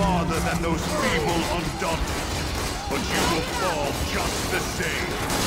farther than those feeble undaunted. But you will fall just the same.